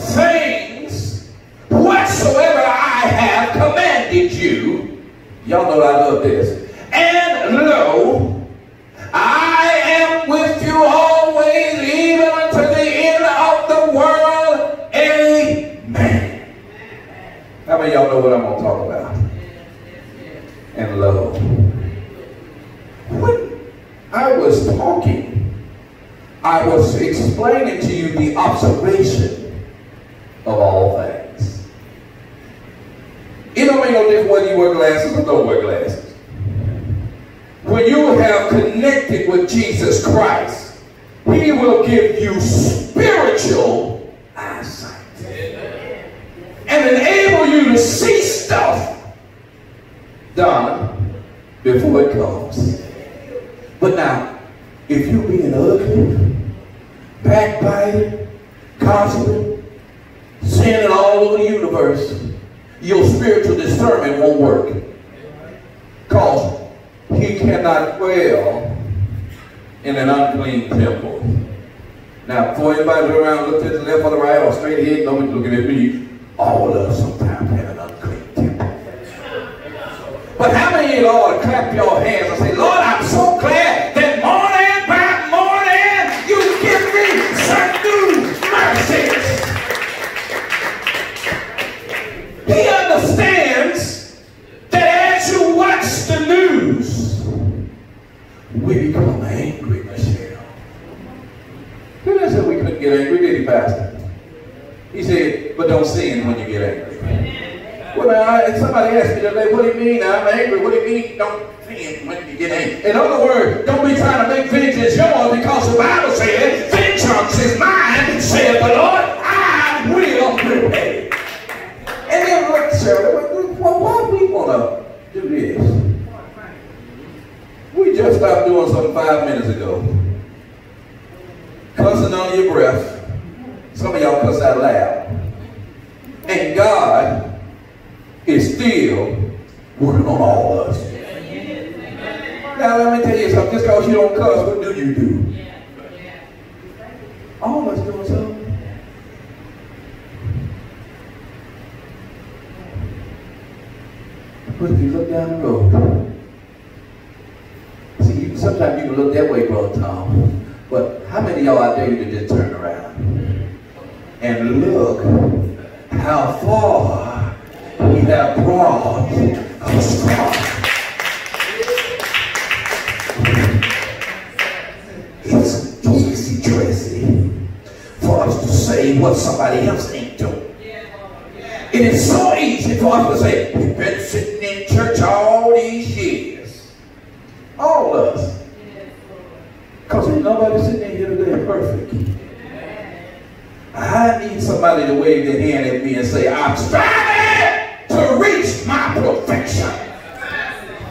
things whatsoever I have commanded you. Y'all know I love this. And lo, I am with you always, even unto the end of the world. Amen. How many y'all know what I'm going to talk about? And lo. When I was talking, I was explaining to you the observation of all things. It don't make no difference whether you wear glasses or don't wear glasses. When you have connected with Jesus Christ, he will give you spiritual eyesight and enable you to see stuff done before it comes. But now, if you're being ugly, backbiting, gossiping, sinning all over the universe, your spiritual discernment won't work. Because he cannot dwell in an unclean temple. Now, for anybody around, look to the left or the right or straight ahead, nobody looking at me. All of us sometimes have an unclean temple. But how many of you, Lord, clap your hands and say, Lord, I'm so glad understands that as you watch the news, we become angry, Michelle. Who did say we couldn't get angry, did he, Pastor? He said, but don't sin when you get angry. Well, now, somebody asked me today, what do you mean I'm angry? What do you mean don't sin when you get angry? In other words, don't be trying to make vengeance yours because the Bible says, vengeance is mine, said the Lord, I will repay. And Sarah, well, why we want to do this? We just stopped doing something five minutes ago. Cussing under your breath. Some of y'all cuss out loud. And God is still working on all of us. Now let me tell you something. Just because you don't cuss, what do you do? All of us doing something. But if you look down the road, see, sometimes you can look that way, Brother Tom. But how many of y'all out there you can just turn around and look how far we have brought us from? It's easy, Tracy, for us to say what somebody else ain't doing. It is so easy for us to say, we've been sitting in church all these years. Us. Because ain't nobody sitting in here today perfect. I need somebody to wave their hand at me and say, I'm striving to reach my perfection.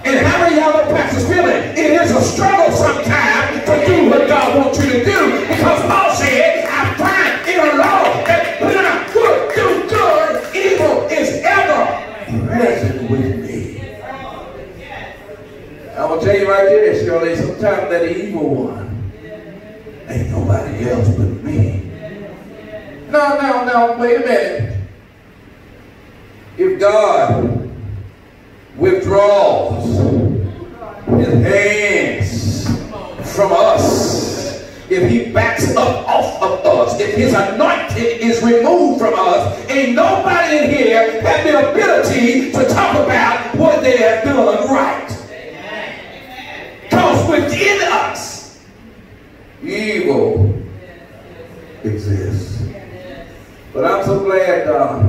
And how many y'all know Pastor's feeling? It is a struggle sometimes to do what God wants you to do. Because Paul said, to tell you right there, Shirley, sometimes that evil one ain't nobody else but me. No, no, no, wait a minute. If God withdraws his hands from us, if he backs up off of us, if his anointing is removed from us, ain't nobody in here have the ability to talk about what they have done right. Because within us, evil exists. But I'm so glad uh,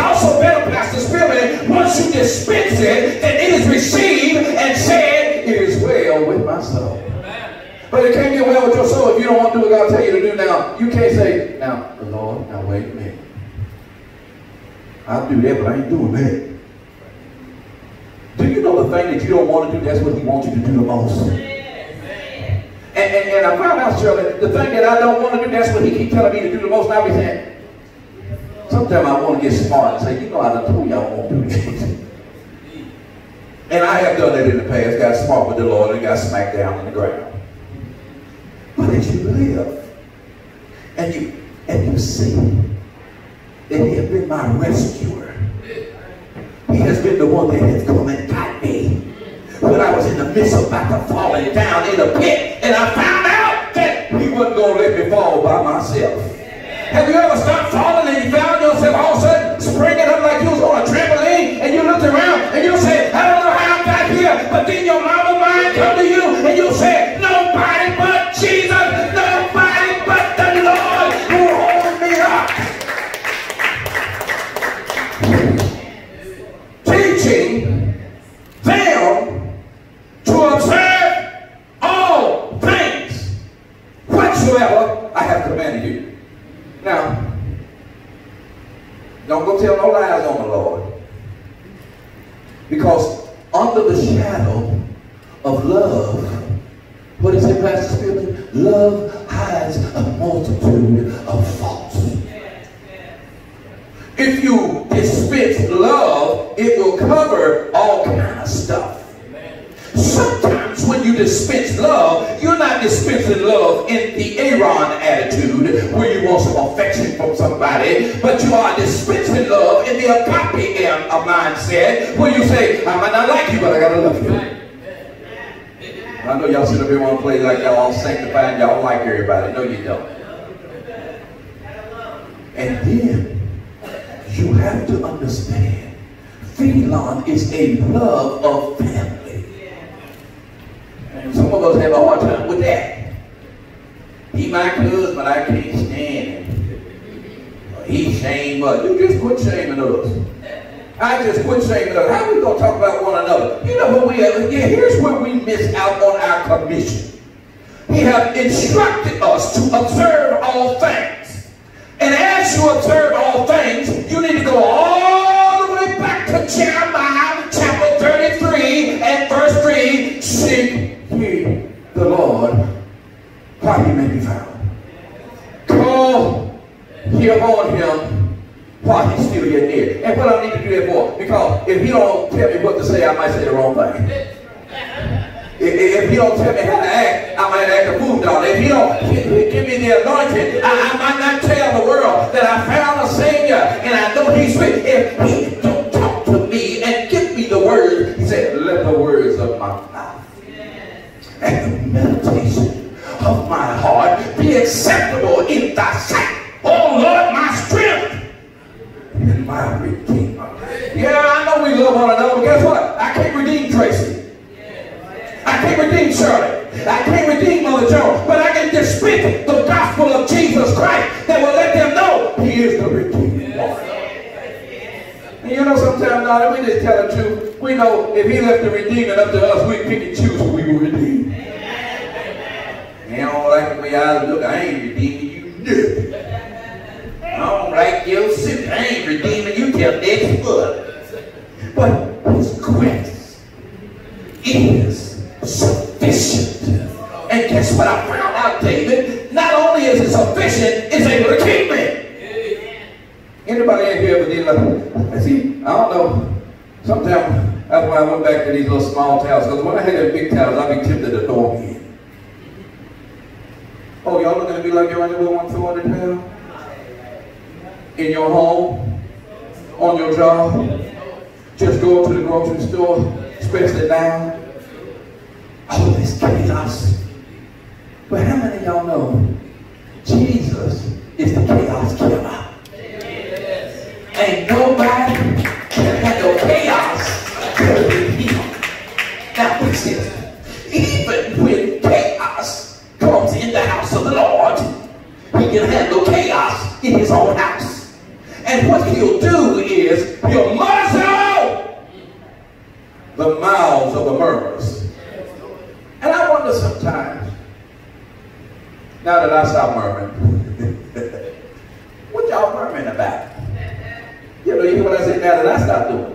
also better, Pastor Spielman, once you dispense it, that it is received and said, it is well with my soul. But it can't get well with your soul if you don't want to do what God tell you to do now. You can't say, now, the Lord, now wait a minute. I'll do that, but I ain't doing that. Do you know the thing that you don't want to do, that's what he wants you to do the most? And, and, and I found out, Shirley, the thing that I don't want to do, that's what he keep telling me to do the most. And I be saying, sometimes I want to get smart and say, you know, I told I won't do this. and I have done that in the past, got smart with the Lord and got smacked down in the ground. But as you live, and you and you see that he has been my rescuer. He has been the one that has come and got me. When I was in the midst of about to falling down in a pit, and I found out that he wasn't going to let me fall by myself. Have you ever stopped falling and you found yourself all of a sudden springing up like you was on a trampoline and you looked around and you said, I don't know how I got here, but then your I know y'all sit up here want to play like y'all all sanctified, y'all like everybody. No, you don't. And then you have to understand, Phelon is a love of family. And some of us have a hard time with that. He my cousin, but I can't stand him. He shame us. You just quit shaming us. I just quit saying us. How are we going to talk about one another? You know what we have? Yeah, here's where we miss out on our commission. He have instructed us to observe all things. And as you observe all things, you need to go all the way back to Jeremiah chapter 33 and verse 3. Seek ye the Lord while he may be found. Call ye upon him while he's still yet near. And what I need to do that for? Because if he don't tell me what to say, I might say the wrong thing. If, if he don't tell me how to act, I might act a fool dog. If he don't give, me the anointing, I, I might not tell the world that I found a Savior and I know he's sweet. If he don't he the redeeming up to us, we pick and choose who we will redeem. And I don't like the way I look. I ain't redeeming you nothing. I don't like your sin. I ain't redeeming you till next month. But his grace is sufficient. And guess what I found out, David? Not only is it sufficient, it's able to keep me. Anybody in here ever did like, see, I don't know. Sometimes that's why I went back to these little small towns. Because when I had them big towns, I'd be tempted to throw them in. Oh, y'all looking at me like you're only one throw in the town? In your home? On your job? Just go to the grocery store, especially now? all this chaos. But how many of y'all know Jesus is the chaos killer? Ain't nobody can handle chaos could be. That. Even when chaos comes in the house of the Lord, he can handle chaos in his own house. And what he'll do is he'll muzzle the mouths of the murderers. And I wonder sometimes, now that I stop murmuring, what y'all murmuring about? You know, you hear what I said, now that I stop doing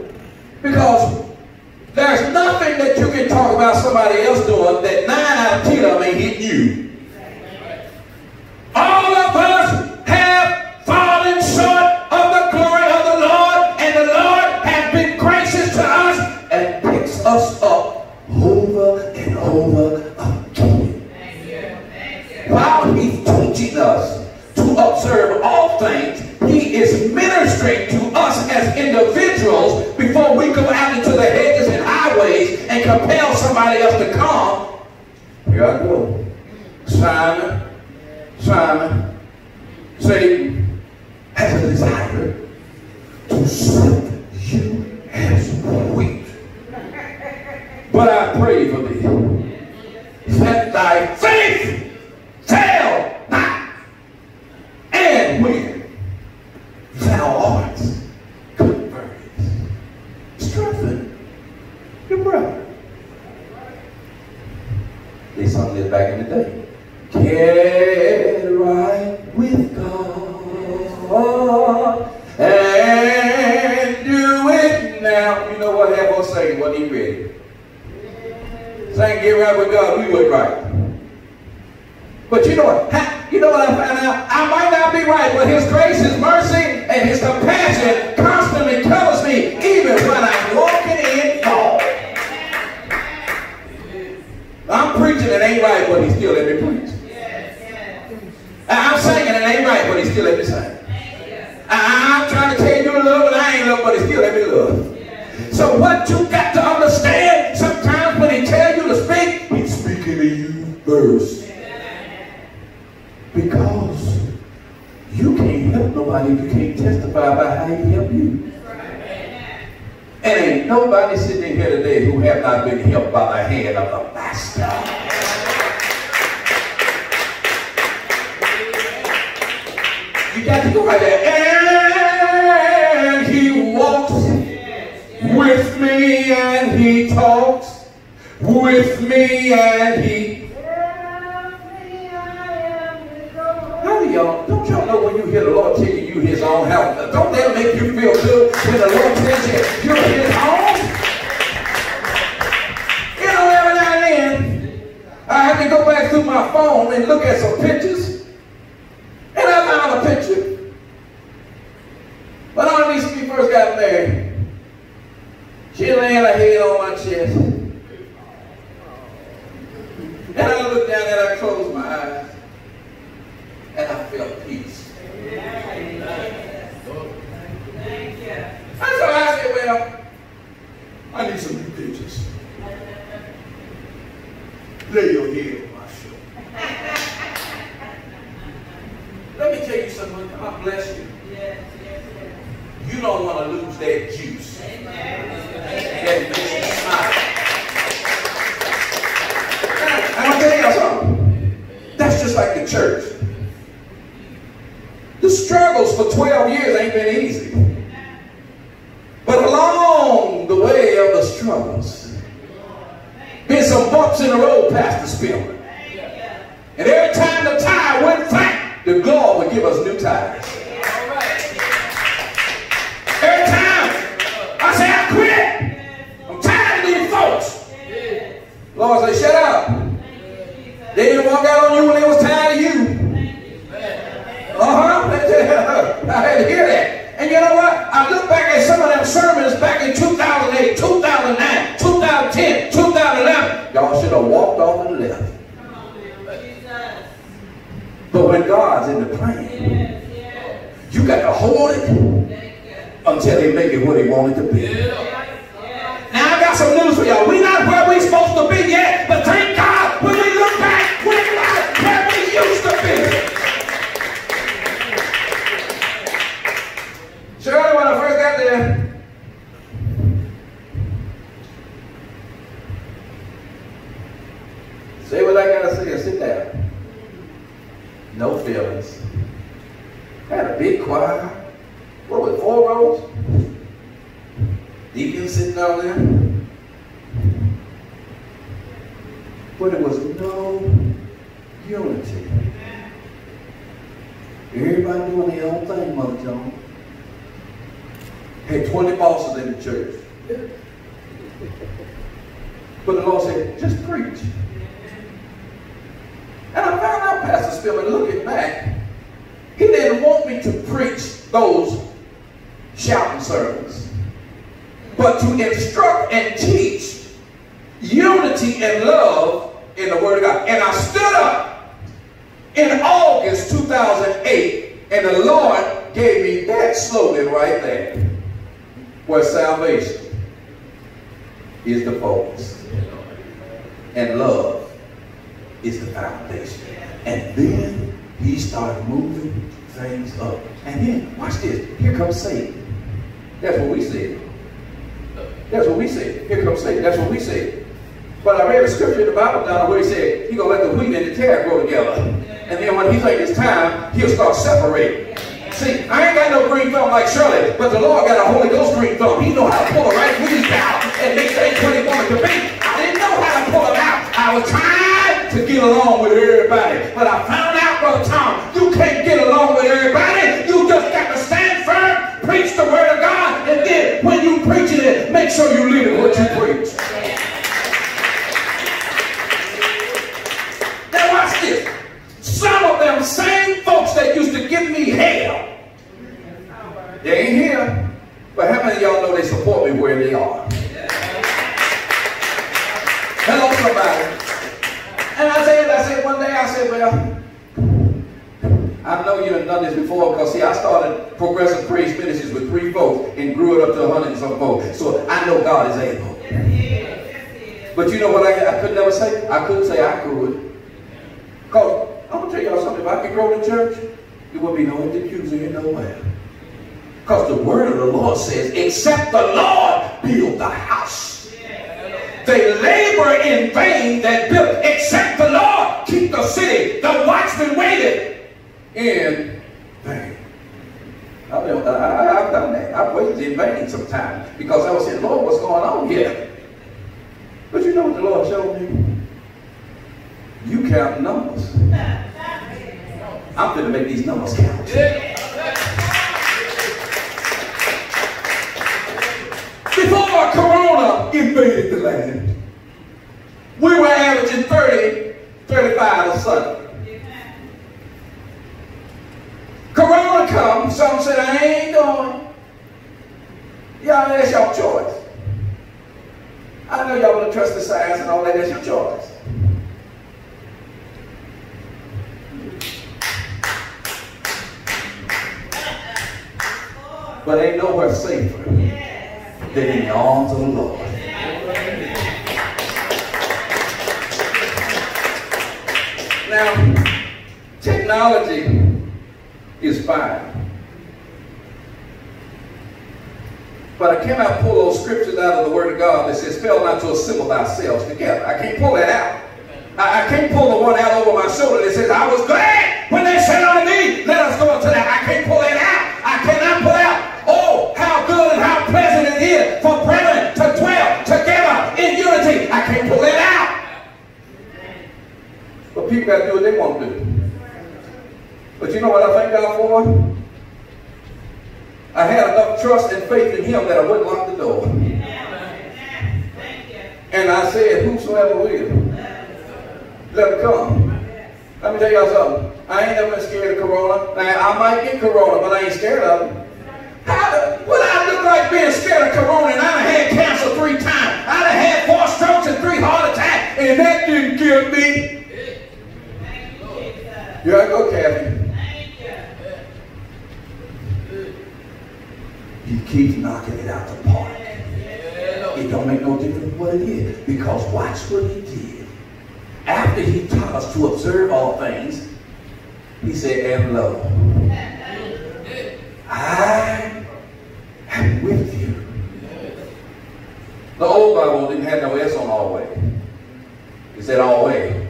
nobody sitting here today who have not been helped by the hand of the master. You got to go right there. And he walked with me and he talks with me and he Don't that make you feel good when the Lord says you you're his own? You know, every now and then, I have to go back through my phone and look at some pictures pictures. Lay your head on my shoulder. Let me tell you something. God bless you. You don't want to lose that juice. That makes you smile. And I'm telling you something. That's just like the church. The struggles for 12 years ain't been easy. off and left. But when God's in the plan, you got to hold it until He make it what He want it to be. Now I got some news for y'all. We Pastor Spillman, looking back, he didn't want me to preach those shouting sermons, but to instruct and teach unity and love in the Word of God. And I stood up in August 2008, and the Lord gave me that slogan right there, where salvation is the focus, and love is the foundation. And then he started moving things up. And then, watch this. Here comes Satan. That's what we said. That's what we said. Here comes Satan. That's what we said. But I read a scripture in the Bible down where he said, he's going to let the wheat and the tare grow together. And then when he takes it's time, he'll start separating. See, I ain't got no green thumb like Shirley, but the Lord got a Holy Ghost green thumb. He know how to pull the right weeds out and make things what he wanted to be. I didn't know how to pull them out. I was trying to get along with everybody. But I found out, Brother Tom, I've, been, I, have done that. I've waited in vain sometimes because I was saying, Lord, what's going on here? But you know what the Lord showed me? You count numbers. I'm going to make these numbers count. Before Corona invaded the land, we were averaging 30, 35 a Sunday. Corona comes, some said, I ain't going. Y'all, that's your choice. I know y'all want to trust the science and all that, that's your choice. But ain't nowhere safer than in the arms of the Lord. Now, technology is fine. But I cannot pull those scriptures out of the Word of God that says, fail not to assemble thyself together. I can't pull that out. I, I, can't pull the one out over my shoulder that says, I was glad when they said unto me, let us go into that. I can't pull that out. I cannot pull out, oh, how good and how pleasant it is for brethren to dwell together in unity. I can't pull that out. But people got to do what they want to do. But you know what I thank God for? I had enough trust and faith in him that I wouldn't lock the door. And I said, whosoever will, let him come. Let me tell y'all something. I ain't never been scared of corona. Now, I might get corona, but I ain't scared of it. How what I look like being scared of corona and I done had cancer three times. I done had four strokes and three heart attacks, and that didn't kill me. I go, Kathy. He keeps knocking it out the park. It don't make no difference what it is. Because watch what he did. After he taught us to observe all things, he said, and lo, I am with you. The old Bible didn't have no S on always. It said always.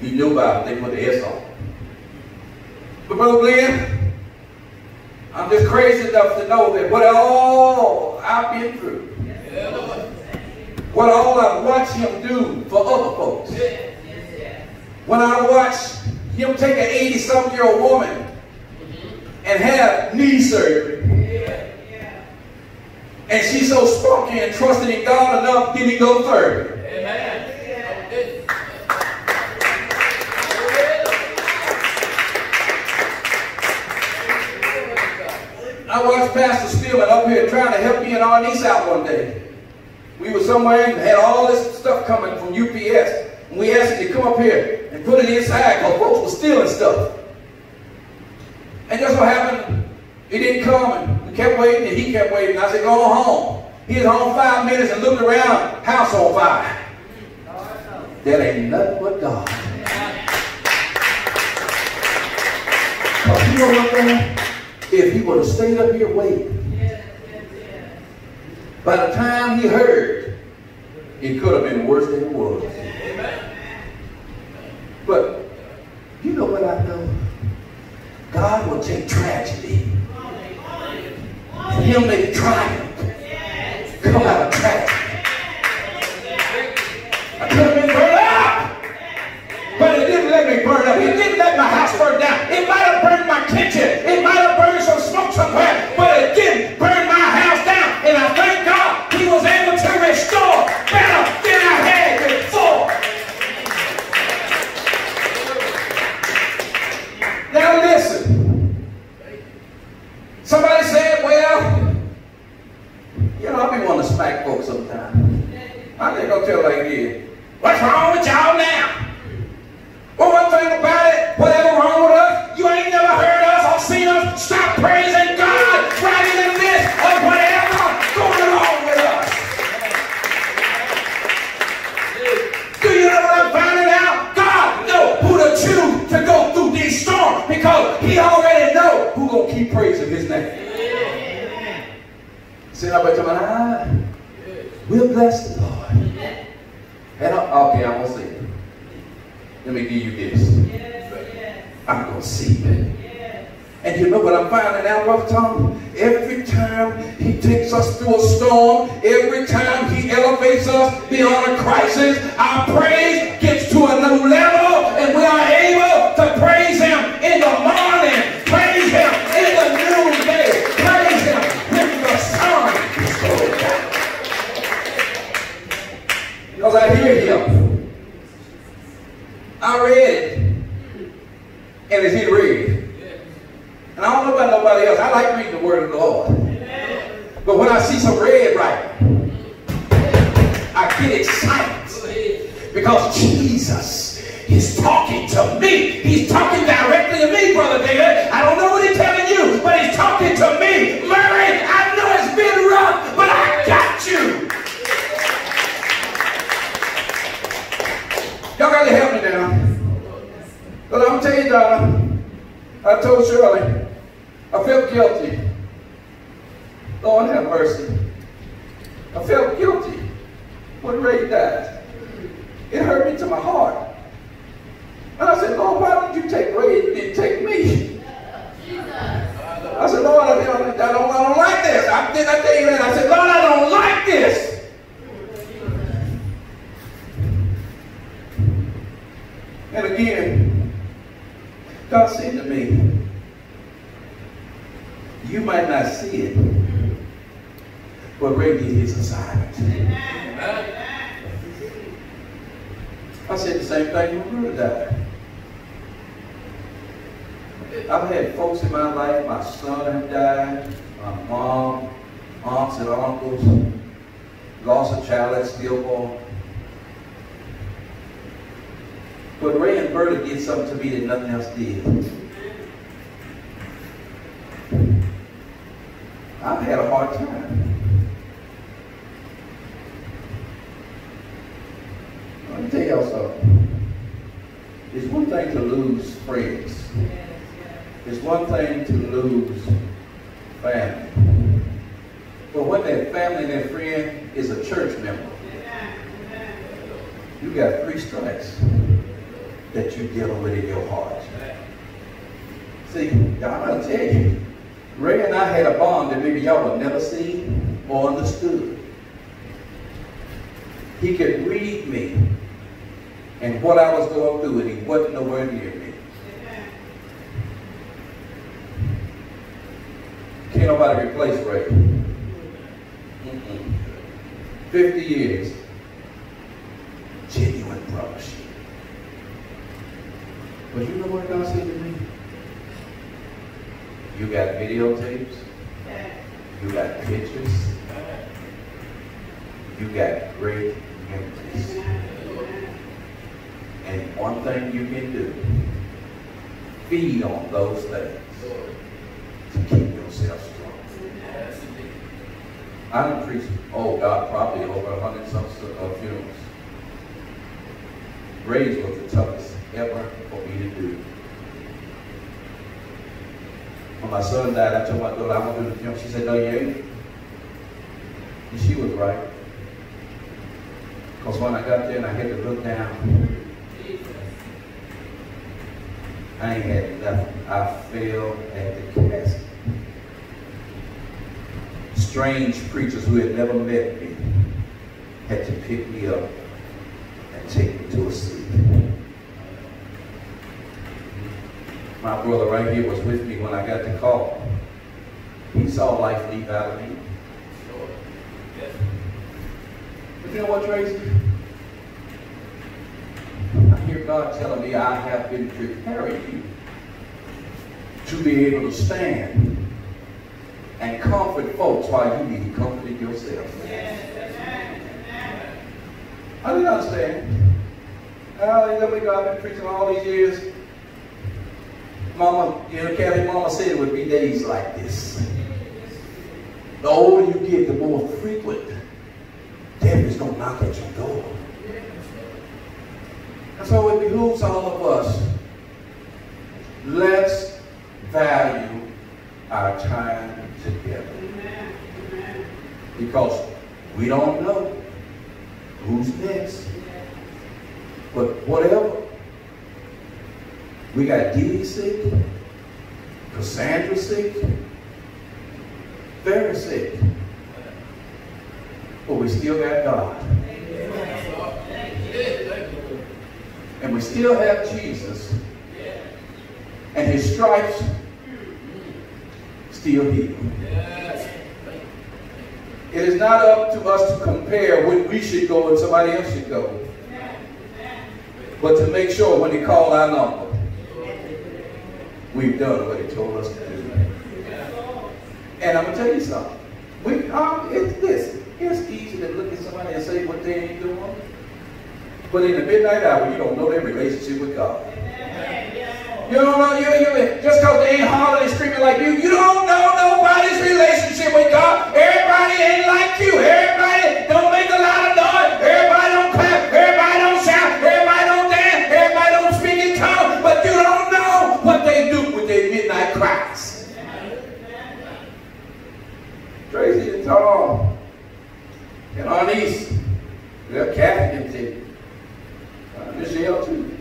You knew about it, they put the S on. But Brother Glenn, Crazy enough to know that what all I've been through, what all I watch him do for other folks. When I watch him take an 80 something year old woman and have knee surgery. And she's so spunky and trusting in God enough, didn't go 30. I watched Pastor Stillman up here trying to help me and our niece out one day. We were somewhere and had all this stuff coming from UPS. And we asked him to come up here and put it inside because folks were stealing stuff. And just what happened, he didn't come and we kept waiting and he kept waiting. I said, go on home. He was home five minutes and looked around, house on fire. That ain't nothing but God. Because you know what, man? If he would have stayed up here waiting, by the time he heard, it could have been worse than it was. But you know what I know? God will take tragedy and he'll make triumph come out of tragedy. I could have been burned up, but it didn't let me burn up. It didn't let my house burn down. It might have burned my kitchen. It might have burned somewhere, but it my son have died, my mom, aunts and uncles, lost a child at stillborn. But Ray and Berta did something to me that nothing else did. I've had a hard time. Let me tell y'all something. It's one thing to lose friends. It's one thing to lose family. But when that family and that friend is a church member, you got three strikes that you're dealing with in your heart. See, y'all gonna tell you, Ray and I had a bond that maybe y'all would never see or understood. He could read me and what I was going through, and he wasn't nowhere near me. Can't nobody replace Ray. Mm-mm. 50 years. Genuine brothership. But you know what God said to me? You got videotapes. You got pictures. You got great memories. And one thing you can do, feed on those things to keep yourself. I preached, oh God, probably over a hundred some uh, funerals. Ray's was the toughest ever for me to do. When my son died, I told my daughter, I want to do the funeral. She said, no, you ain't. And she was right. Because when I got there and I had to look down, I ain't had nothing. I fell at the Strange preachers who had never met me had to pick me up and take me to a seat. My brother right here was with me when I got the call. He saw life leave out of me. But you know what, Tracy? I hear God telling me I have been preparing you to be able to stand and comfort folks while you need to comfort yourself. I didn't understand. Oh, you know, we I've been preaching all these years. Mama, you know, Kathy, Mama said it would be days like this. The older you get, the more frequent death is going to knock at your door. And so it behooves all of us. Let's value our time together. Because we don't know who's next. But whatever. We got Dee sick, Cassandra sick, very sick. But we still got God. And we still have Jesus. And his stripes still heal. It is not up to us to compare when we should go and somebody else should go. But to make sure when he call our number, we've done what he told us to do. And I'm going to tell you something. We, um, it's this. It's easy to look at somebody and say what they ain't doing. But in the midnight hour, you don't know their relationship with God. You don't know, you, you, just because they ain't hollering and screaming like you, you don't know nobody's relationship with God. Everybody ain't like you. Everybody don't make a lot of noise. Everybody don't clap. Everybody don't shout. Everybody don't dance. Everybody don't speak in tongues. But you don't know what they do with their midnight cries. Tracy and Tom and Arnice, they're Catholic and uh, Michelle too.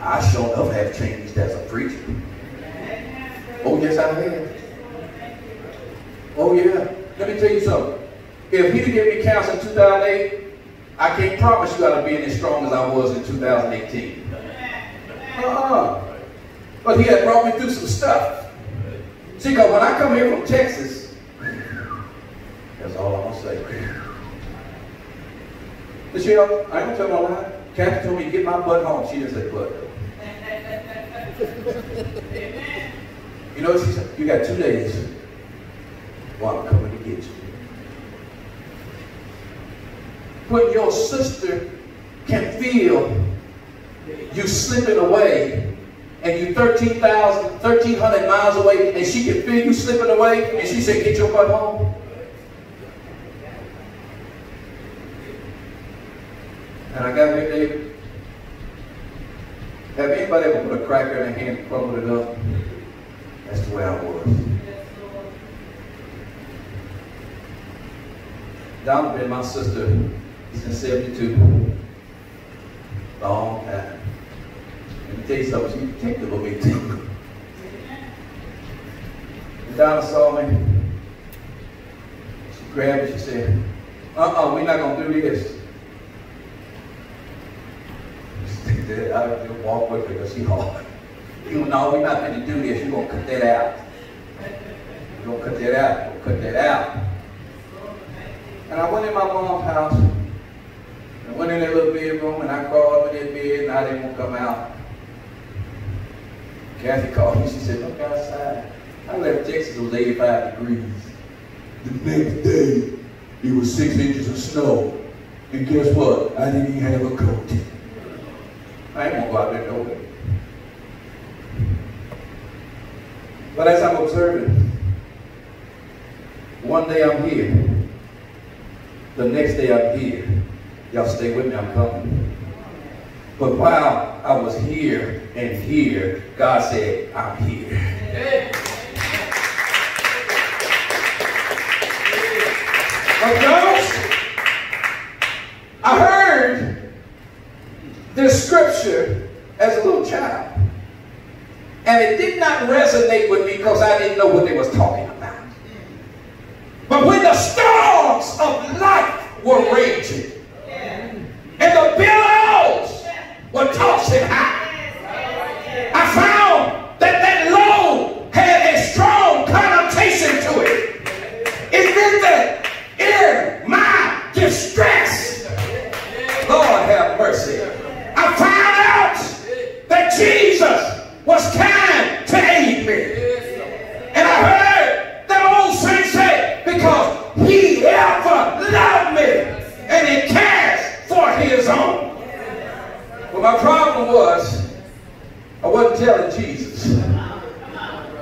I sure enough have changed as a preacher. Oh, yes, I have. Oh, yeah. Let me tell you something. If he'd give me counsel in 2008, I can't promise you I'd be as strong as I was in 2018. Uh-uh. But he had brought me through some stuff. See, because when I come here from Texas, that's all I'm going to say. Michelle, I ain't going to tell no lie. Kathy told me to get my butt home. She didn't say butt. you know, you got two days while I'm coming to get you. When your sister can feel you slipping away and you 13,000, 1,300 miles away and she can feel you slipping away and she said, get your butt home. And I got here, David. Have anybody ever put a cracker in their hand and crumbled it up? That's the way I was. Donna been my sister since 72. Long time. Let me tell you something, she take a little bit too. Donna saw me. She grabbed me, she said, Uh-uh, we're not going to do this. I just walk with her because she hard. You know, we're not going to do this. You're going to cut that out. You're going to cut that out. You're going to cut that out. And I went in my mom's house. I went in that little bedroom and I crawled up in that bed and I didn't want to come out. Kathy called me. She said, look outside. I left Texas, it was 85 degrees. The next day, it was six inches of snow. And guess what? I didn't even have a coat. I ain't gonna go out there no way. But as I'm observing, one day I'm here. The next day I'm here. Y'all stay with me, I'm coming. But while I was here and here, God said, I'm here. But those, I heard this scripture as a little child. And it did not resonate with me because I didn't know what they was talking about. But when the storms of life were raging, and the billows were tossing high, I found that that lo had a strong connotation to it. It meant that in my distress, Lord have mercy, I found out that Jesus was kind to aid me. And I heard that old saint say, because he ever loved me and he cares for his own. But my problem was, I wasn't telling Jesus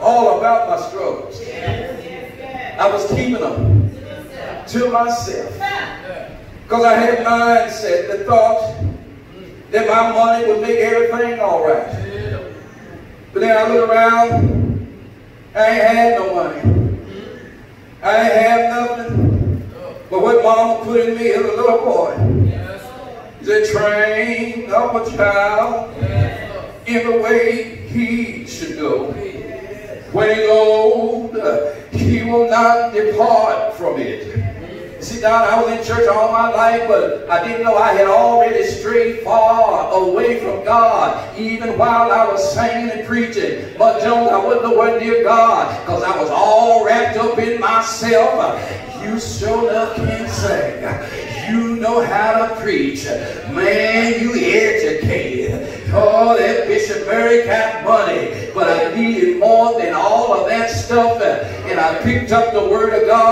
all about my struggles. I was keeping them to myself. Because I had mindset, the thought that my money would make everything all right. But then I look around, I ain't had no money. I ain't have nothing. But what mama put in me as a little boy. He said, train up a child in the way he should go. When he's old, he will not depart from it. See, Don, I was in church all my life, but I didn't know I had already strayed far away from God, even while I was singing and preaching. But Jones, I wasn't nowhere near God, because I was all wrapped up in myself. You sure enough can sing. You know how to preach. Man, you educated. Oh, that Bishop Murray got money, but I needed more than all of that stuff, and I picked up the Word of God.